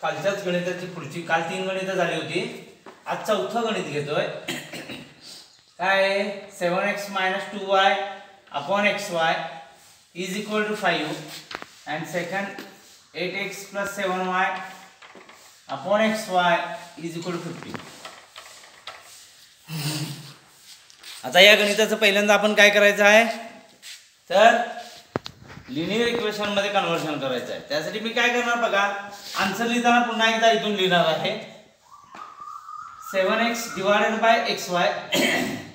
कालच्याच गणिताची पुढची काल तीन गणितं झाली होती. आज चौथं गणित घेतोय. काय? Seven x minus two y upon x y is equal to five and second eight x plus seven y upon x y is equal to fifty आता या गणिताचं पहिल्यांदा आपण काय करायचं आहे? तर लिनियर इक्वेशनमध्ये कन्व्हर्शन करायचं आहे. त्यासाठी मी काय करणार बघा? आन्सर लिहिताना पुन्हा एकदा इथून लिहिणार आहे. Seven x divided by x y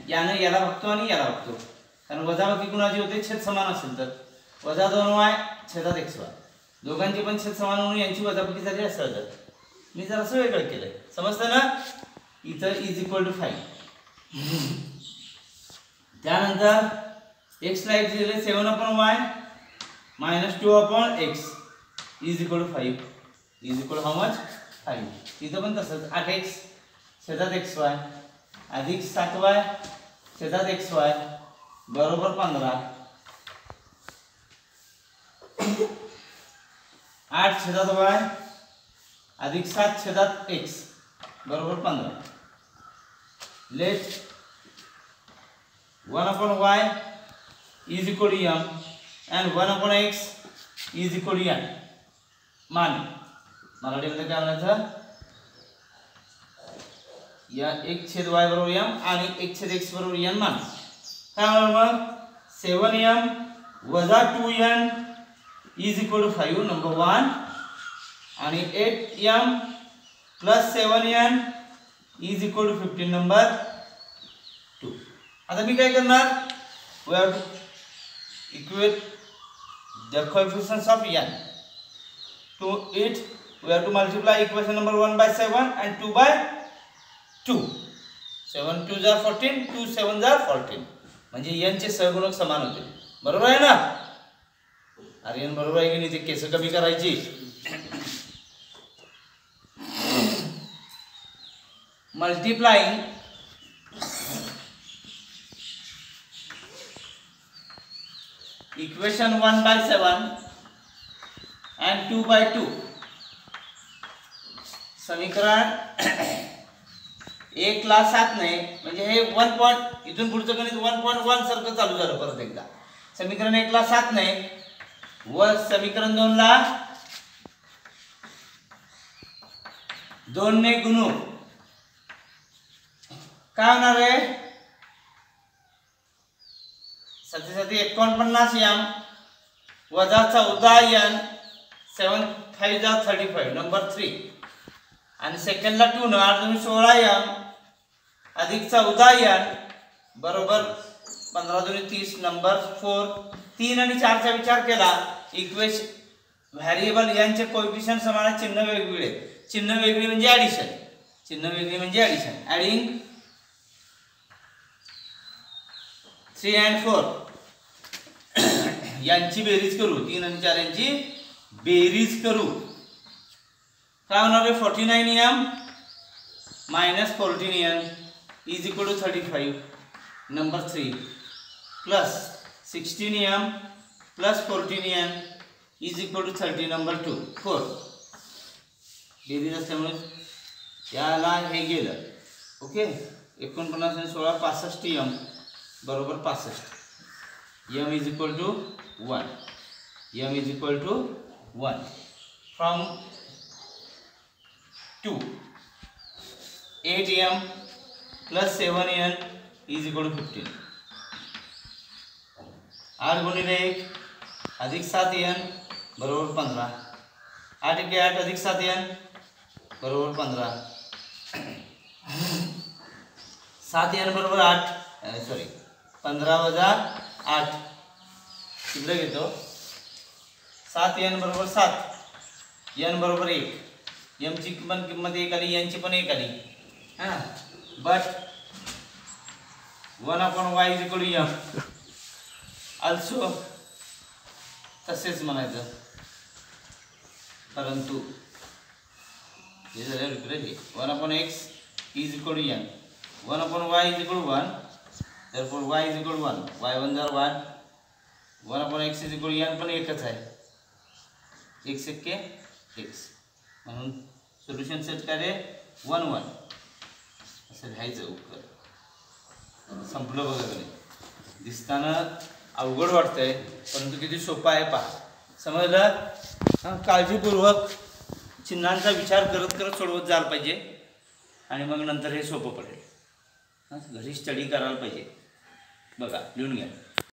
यानं याला बघतो आणि याला बघतो. कारण वजाबाकी कुणाची होते? छेद समान असेल तर. वजा दोन वाय छेदात एक्स वाय दोघांची पण छेद समान म्हणून यांची वजाबाकी झाली असं तर मी जरा असं वेगळं केलंय. समजतं ना? इथं इज इक्वल टू फाईव्ह त्यानंतर एक्सला एक्स दिले seven upon y minus two upon x is equal to five is equal how much five इथं पण तसंच. आठ एक्स शेतात एक्स वाय अधिक सात वाय शेतात एक्स वाय बरोबर पंधरा. आठ छेदात वाय अधिक सात छेदात एक्स बरोबर पंधरा. Let one upon y is equal to m and one upon x is equal to n मान मराठीमध्ये काय म्हणायचं? या एक छेद वाय बरोबर एम आणि एक छेद एक्स बरोबर एन मान काय होणार मग? सेवन एम वजा two n is equal to five number one आणि eight m plus seven n is equal to fifteen number two आता मी काय करणार? We have to equate the coefficients of n. To it, we have to multiply equation number 1 by 7 and 2 by 2. 7 2 जार fourteen two seven जार fourteen म्हणजे यांचे सहगुणक समान होते बरोबर आहे ना अरे एन बरोबर आहे की नाही ते केस कमी करायची multiplying equation one by seven and two by two समीकरण एक ला सात नाही म्हणजे हे वन पॉईंट इथून पुढचं गणित वन पॉईंट वन सारखं चालू झालं परत एकदा. समीकरण एक ला सात नाही व समीकरण दोन ला दोन ने गुणू. काय होणार आहे? सती सती एकोणपन्नास एम वजा चौदा एन सेवन फाईव्ह जा थर्टी फाईव्ह नंबर थ्री आणि सेकंडला टू न आठ दोन सोळा एम अधिक चौदा एन बरोबर पंधरा दोन तीस नंबर फोर तीन आणि चारचा विचार केला इक्वेश व्हॅरिएबल यांचे कोएफिशियंट समान चिन्ह वेगवेगळे चिन्ह वेगळी म्हणजे ॲडिशन चिन्ह वेगळी म्हणजे addition adding three and four यांची बेरीज करू. तीन आणि चार यांची बेरीज करू. काय होणार आहे? Forty nine m minus fourteen m is equal to thirty five number three plus sixteen m plus fourteen m is equal to thirty number two four बेरीज असल्यामुळे याला हे गेलं. ओके एकोणपन्नास आणि सोळा पासष्ट एम बरोबर पासष्ट. M is equal to one m is equal to one from two eight m plus seven n is equal to fifteen आठ गुणिले एक, अधिक सात एन बरोबर पंद्रह आठ एके आठ, अधिक सात एन बरोबर पंद्रह सात एन बरोबर आठ सॉरी पंधरा वजा आठ. इकडं घेतो. सात एन बरोबर सात. एन बरोबर एक. एमची पण किंमत एक आली यांची पण एक आली. हां. But one upon y is equal m also तसेच म्हणायचं. परंतु हे झालं रुपये हे one upon x is equal to n one upon y is equal one therefore y is equal to 1 y 1 जार 1 1 upon x is equal to n पण एकच आहे. x एक्के x. म्हणून सोल्युशन सेट काय वन वन असं लिहायचं उत्तर. संपलं बघा कधी दिसताना अवघड वाटतंय परंतु किती सोपं आहे पहा. समजलं? काळजीपूर्वक चिन्हांचा विचार करत करत सोडवत जायला पाहिजे. आणि मग नंतर हे सोपं पडेल. घरी स्टडी करायला पाहिजे. 爸爸，你弄点。